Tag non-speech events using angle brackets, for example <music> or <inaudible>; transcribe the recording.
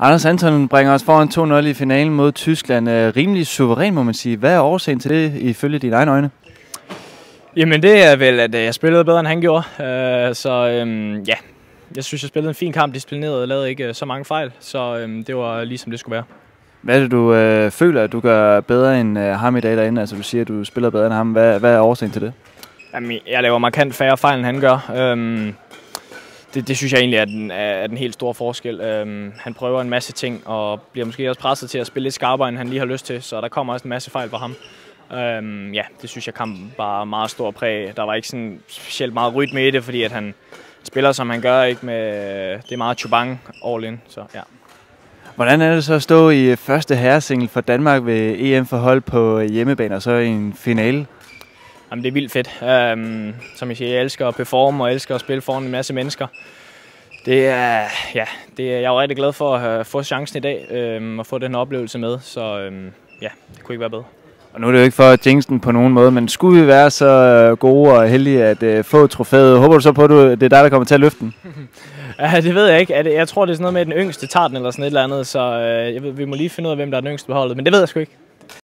Anders Anton bringer os foran 2-0 i finalen mod Tyskland. Øh, rimelig suveræn, må man sige. Hvad er årsagen til det, ifølge dine egne øjne? Jamen det er vel, at øh, jeg spillede bedre, end han gjorde. Uh, så um, ja, jeg synes, jeg spillede en fin kamp, disciplineret og lavede ikke så mange fejl. Så um, det var ligesom det skulle være. Hvad er det, du øh, føler, at du gør bedre end øh, ham i dag derinde? Altså du siger, at du spiller bedre end ham. Hvad, hvad er årsagen til det? Jamen, jeg laver markant færre fejl, end han gør. Um, det, det synes jeg egentlig er den, er den helt store forskel. Øhm, han prøver en masse ting, og bliver måske også presset til at spille lidt skarpere, end han lige har lyst til, så der kommer også en masse fejl fra ham. Øhm, ja, det synes jeg kampen var meget stor præg. Der var ikke sådan specielt meget rytme i det, fordi at han spiller, som han gør, ikke med, det er meget chubang all in, så ja. Hvordan er det så at stå i første herresingle for Danmark ved EM-forhold på hjemmebane og så i en finale? Jamen, det er vildt fedt. Um, som jeg siger, jeg elsker at performe og elsker at spille foran en masse mennesker. Det er, ja, det er, jeg er rigtig glad for at få chancen i dag um, og få den oplevelse med. Så um, ja, det kunne ikke være bedre. Og nu er det jo ikke for at jinxen på nogen måde, men skulle vi være så gode og heldige at uh, få trofæet, håber du så på, at det er dig, der kommer til at løfte den? <laughs> ja, det ved jeg ikke. Jeg tror, det er sådan noget med, at den yngste tager den eller sådan et eller andet, så uh, jeg ved, vi må lige finde ud af, hvem der er den yngste på holdet, men det ved jeg sgu ikke.